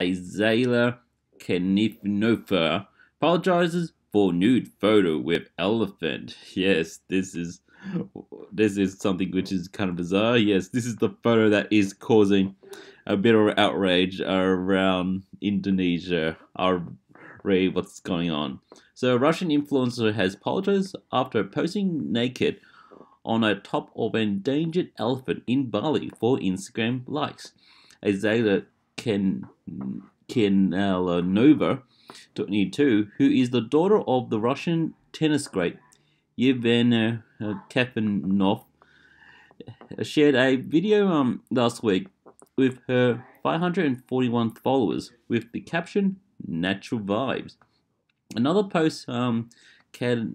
Azalea Kenifnova apologizes for nude photo with elephant. Yes, this is this is something which is kind of bizarre. Yes, this is the photo that is causing a bit of outrage around Indonesia. Our Ray, what's going on? So, a Russian influencer has apologized after posing naked on a top of an endangered elephant in Bali for Instagram likes. Azalea Ken Kenalova, 22, who is the daughter of the Russian tennis great Yevgeny Kafelnikov, shared a video um, last week with her 541 followers with the caption "Natural Vibes." Another post, um, Kalifnova,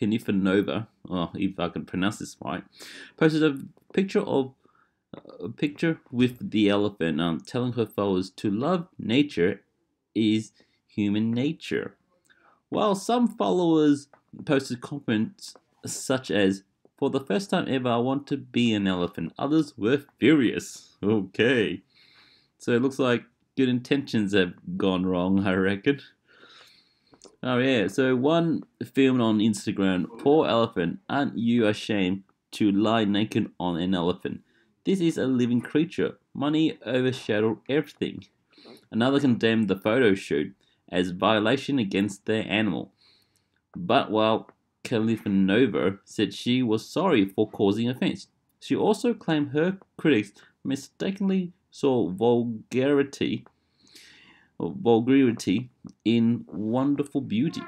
Kanifanova, oh, if I can pronounce this right, posted a picture of a picture with the elephant, um, telling her followers to love nature is human nature. While some followers posted comments such as, For the first time ever, I want to be an elephant, others were furious. Okay. So it looks like good intentions have gone wrong, I reckon. Oh, yeah. So one filmed on Instagram, Poor elephant, aren't you ashamed to lie naked on an elephant? This is a living creature. Money overshadowed everything. Another condemned the photo shoot as violation against their animal. But while Kalifanova said she was sorry for causing offense, she also claimed her critics mistakenly saw vulgarity vulgarity in wonderful beauty.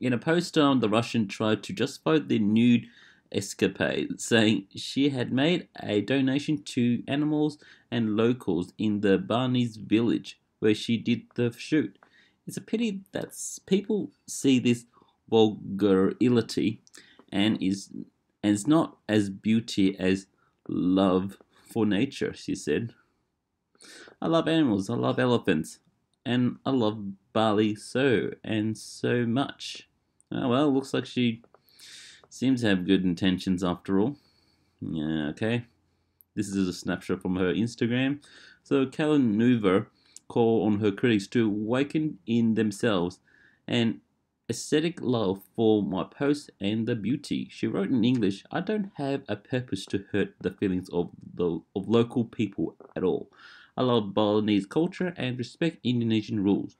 In a post on the Russian tried to justify the nude escapade, saying she had made a donation to animals and locals in the Barney's village where she did the shoot. It's a pity that people see this vulgarity and is and is not as beauty as love for nature, she said. I love animals, I love elephants, and I love Bali so and so much. Oh well, looks like she seems to have good intentions after all. Yeah, okay. This is a snapshot from her Instagram. So Kalinova call on her critics to awaken in themselves an aesthetic love for my post and the beauty. She wrote in English, I don't have a purpose to hurt the feelings of the of local people at all. I love Balinese culture and respect Indonesian rules.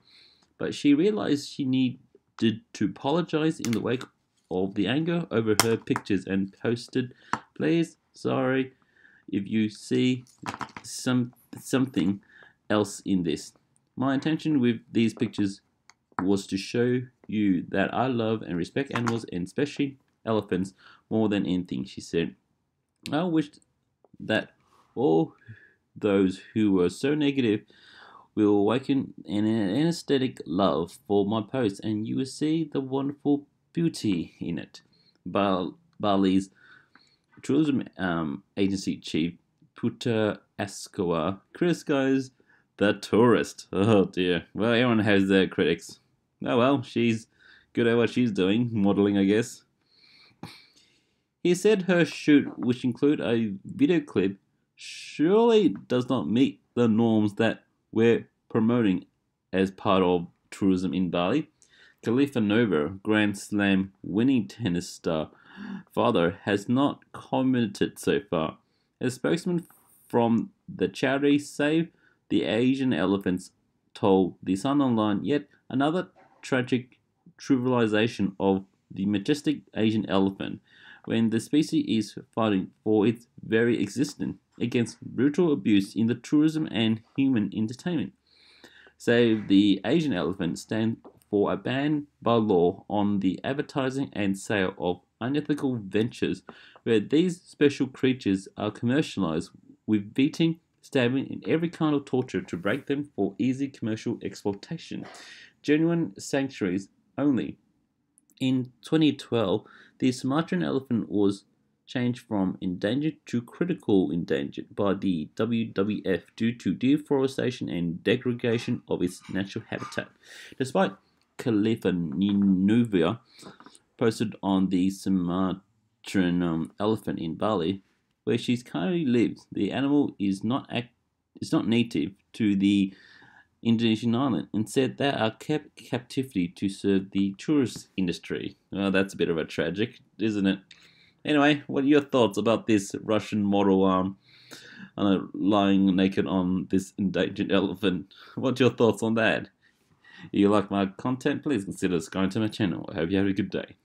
But she realized she needed to apologize in the wake of the anger over her pictures and posted, please, sorry if you see some something else in this. My intention with these pictures was to show you that I love and respect animals and especially elephants more than anything, she said. I wish that all those who were so negative will awaken an anesthetic love for my post and you will see the wonderful beauty in it. Bali's tourism um, agency chief Putra Askawa criticized the tourist. Oh dear. Well, everyone has their critics. Oh well, she's good at what she's doing, modeling, I guess. He said her shoot, which include a video clip, surely does not meet the norms that we're promoting as part of tourism in Bali. Kalifanova, Grand Slam winning tennis star father, has not commented so far. A spokesman from the charity Save the Asian Elephants told the Sun Online yet another tragic trivialization of the majestic Asian elephant when the species is fighting for its very existence against brutal abuse in the tourism and human entertainment. Save the Asian elephant stand for a ban by law on the advertising and sale of unethical ventures where these special creatures are commercialized with beating, stabbing, and every kind of torture to break them for easy commercial exploitation. Genuine sanctuaries only. In 2012, the Sumatran elephant was changed from endangered to critical endangered by the WWF due to deforestation and degradation of its natural habitat. Despite Kalifanova posted on the Sumatran um, elephant in Bali, where she currently lives. The animal is not act- is not native to the Indonesian island. and said they are kept captivity to serve the tourist industry. Well, that's a bit of a tragic, isn't it? Anyway, what are your thoughts about this Russian model um, uh, lying naked on this endangered elephant? What's your thoughts on that? If you like my content, please consider subscribing to my channel. I hope you have a good day.